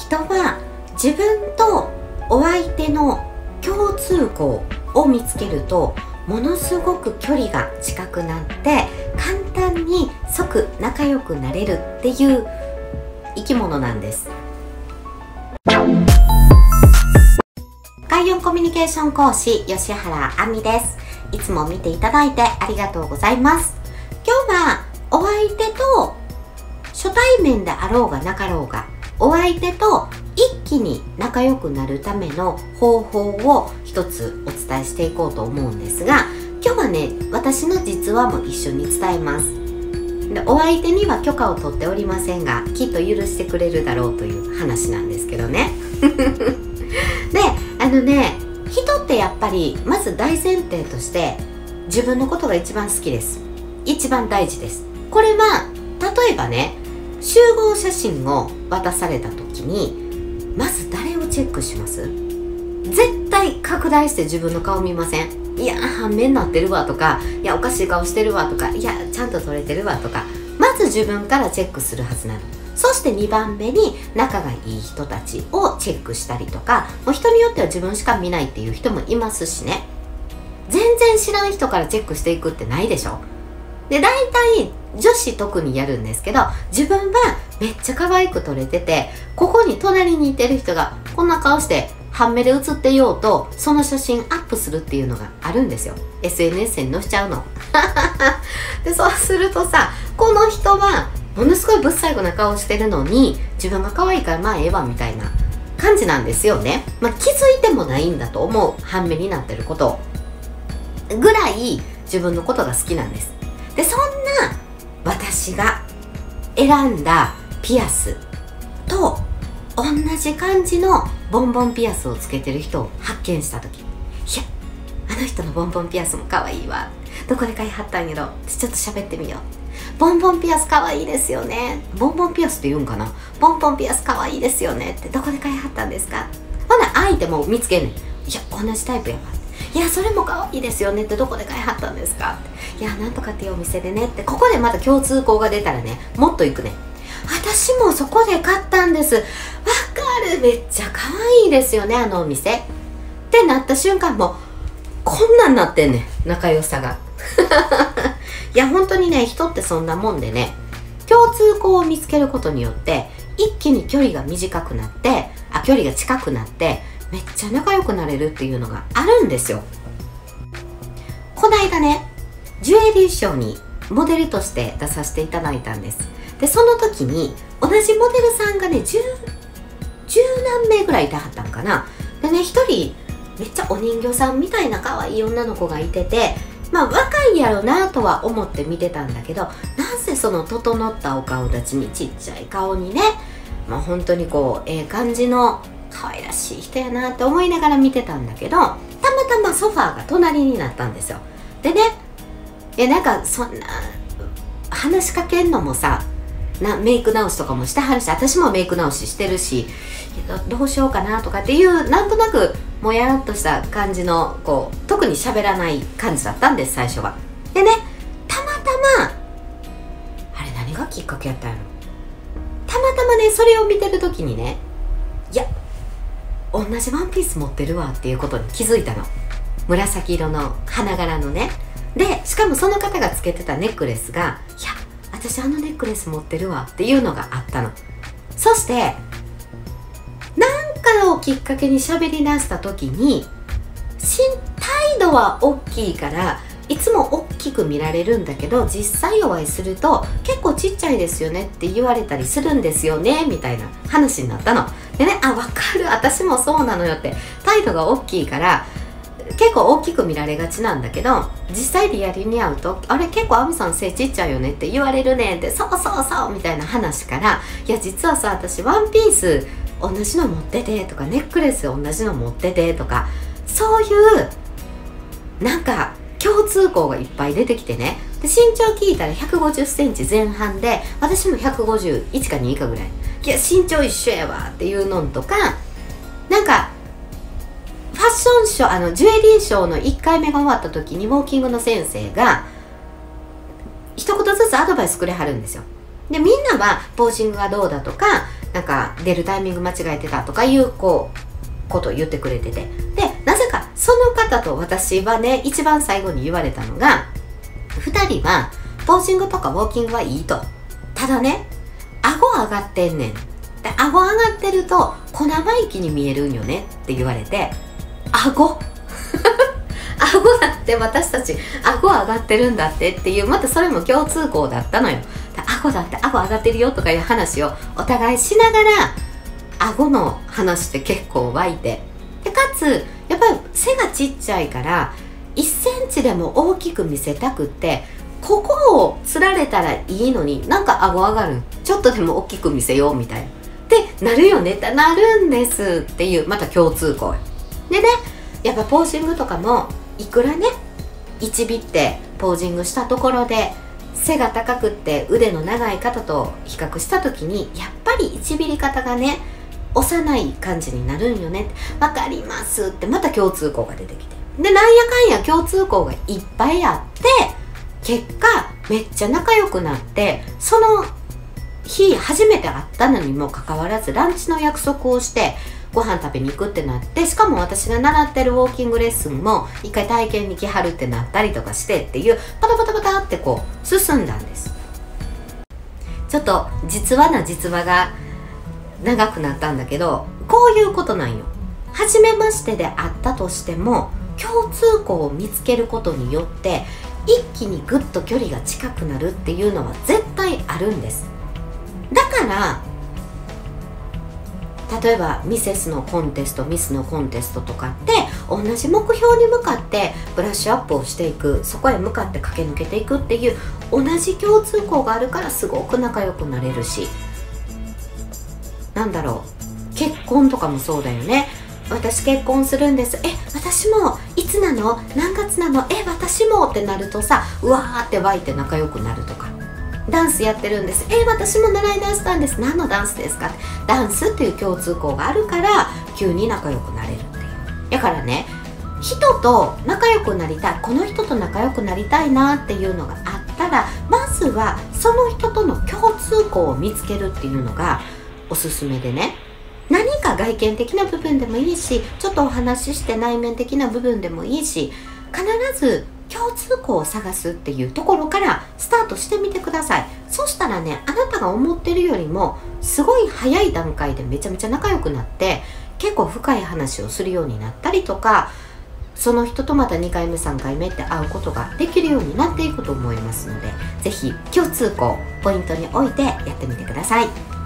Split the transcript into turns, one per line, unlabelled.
人は自分とお相手の共通項を見つけるとものすごく距離が近くなって簡単に即仲良くなれるっていう生き物なんです。第4コミュニケーション講師吉原亜美です。いつも見ていただいてありがとうございます。今日はお相手と初対面であろうがなかろうがお相手と一気に仲良くなるための方法を一つお伝えしていこうと思うんですが今日はね私の実話も一緒に伝えます。でお相手には許可を取っておりませんがきっと許してくれるだろうという話なんですけどね。であのね人ってやっぱりまず大前提として自分のことが一番好きです。一番大事です。これは例えばね集合写真を渡された時にまず誰をチェックします？絶対拡大して自分の顔見ません。いや半面になってるわとかいやおかしい顔してるわとかいやちゃんと撮れてるわとか。まず自分からチェックするはずなの。そして2番目に仲がいい人たちをチェックしたりとかもう人によっては自分しか見ないっていう人もいますしね。全然知らん人からチェックしていくってないでしょ。で大体女子特にやるんですけど自分はめっちゃ可愛く撮れててここに隣にいてる人がこんな顔して半目で写ってようとその写真アップするっていうのがあるんですよ。SNS に載せちゃうの。でそうするとさこの人はものすごいぶっ最後な顔してるのに自分が可愛いからまあええわみたいな感じなんですよね、まあ、気づいてもないんだと思う半目になってること。ぐらい自分のことが好きなんです。でそんな私が選んだピアスと同じ感じのボンボンピアスをつけてる人を発見した時いやあの人のボンボンピアスも可愛いわ。どこで買いはったんやろ。ちょっと喋ってみよう。ボンボンピアス可愛いですよね。ボンボンピアスって言うんかな。ボンボンピアス可愛いですよねって。どこで買いはったんですか。ほな相手も見つけんねん。いや同じタイプやわ。いやそれも可愛いですよねってどこで買いはったんですかっていやなんとかっていうお店でねってここでまた共通項が出たらねもっと行くね私もそこで買ったんですわかるめっちゃ可愛いですよねあのお店ってなった瞬間もこんなんなってんねん仲良さが。いや本当にね人ってそんなもんでね共通項を見つけることによって一気に距離が短くなってあ距離が近くなってめっちゃ仲良くなれるっていうのがあるんですよ。こないだねジュエリーショーにモデルとして出させていただいたんです。でその時に同じモデルさんがね 10, 10何名ぐらいいたはったんかな。でね一人めっちゃお人形さんみたいな可愛い女の子がいててまあ若いやろなとは思って見てたんだけどなぜその整ったお顔立ちにちっちゃい顔にねまあ本当にこうええ感じの可愛らしい人やなって思いながら見てたんだけどたまたまソファーが隣になったんですよ。でねいやなんかそんな話しかけんのもさなメイク直しとかもしてはるし私もメイク直ししてるしどうしようかなとかっていうなんとなくもやっとした感じのこう特に喋らない感じだったんです最初は。でねたまたまあれ何がきっかけやったんやろ。たまたまねそれを見てる時にねいや同じワンピース持ってるわっていうことに気づいたの。紫色の花柄のね。でしかもその方がつけてたネックレスがいや私あのネックレス持ってるわっていうのがあったの。そして何かをきっかけに喋り出した時に態度は大きいからいつも大きく見られるんだけど実際お会いすると結構ちっちゃいですよねって言われたりするんですよねみたいな話になったの。でねあ分かる。私もそうなのよって。態度が大きいから結構大きく見られがちなんだけど実際リアルに会うとあれ結構亜美さん背ちっちゃいよねって言われるねってそうそうそうみたいな話からいや実はさ私ワンピース同じの持っててとかネックレス同じの持っててとかそういうなんか共通項がいっぱい出てきてね。で身長聞いたら1 5 0センチ前半で私も151か2以下ぐらい。いや身長一緒やわっていうのとかなんかファッションショーあのジュエリーショーの1回目が終わった時にウォーキングの先生が一言ずつアドバイスくれはるんですよ。でみんなはポージングがどうだとかなんか出るタイミング間違えてたとかいうこうことを言ってくれてて。でなぜかその方と私はね一番最後に言われたのが2人はポージングとかウォーキングはいいと。ただね顎上がってんねん。で顎上がってると小生意気に見えるんよねって言われて顎？顎だって私たち顎上がってるんだってっていうまたそれも共通項だったのよ。顎だって顎上がってるよとかいう話をお互いしながら顎の話って結構湧いて。でかつやっぱり背がちっちゃいから1センチでも大きく見せたくってここをつられたらいいのになんか顎上がる。ちょっとでも大きく見せようみたいな。ってなるよね。ってなるんですっていうまた共通項。でねやっぱポージングとかもいくらね1尾ってポージングしたところで背が高くって腕の長い方と比較した時にやっぱり1ビリ方がね幼い感じになるんよね。わかりますってまた共通項が出てきて。でなんやかんや共通項がいっぱいあって結果めっちゃ仲良くなってその日初めて会ったのにもかかわらずランチの約束をしてご飯食べに行くってなってしかも私が習ってるウォーキングレッスンも一回体験に来はるってなったりとかしてっていうパタパタパタってこう進んだんです。ちょっと実話な実話が長くなったんだけどこういうことなんよ。初めましてであったとしても共通項を見つけることによって一気にぐっと距離が近くなるっていうのは絶対あるんです。だから例えばミセスのコンテストミスのコンテストとかって同じ目標に向かってブラッシュアップをしていくそこへ向かって駆け抜けていくっていう同じ共通項があるからすごく仲良くなれるし。なんだろう。結婚とかもそうだよね。私結婚するんです。え私もいつなの？何月なの？え私も。ってなるとさうわーって湧いて仲良くなるとか。ダンスやってるんです。え私も習いダンスなんです。何のダンスですか？ダンスっていう共通項があるから急に仲良くなれるっていう。だからね人と仲良くなりたい。この人と仲良くなりたいなっていうのがあったらまずはその人との共通項を見つけるっていうのがおすすめでね。何か外見的な部分でもいいしちょっとお話しして内面的な部分でもいいし必ず共通項を探すっていうところからスタートしてみてくださいそしたらねあなたが思ってるよりもすごい早い段階でめちゃめちゃ仲良くなって結構深い話をするようになったりとかその人とまた2回目3回目って会うことができるようになっていくと思いますので是非共通項ポイントに置いてやってみてください。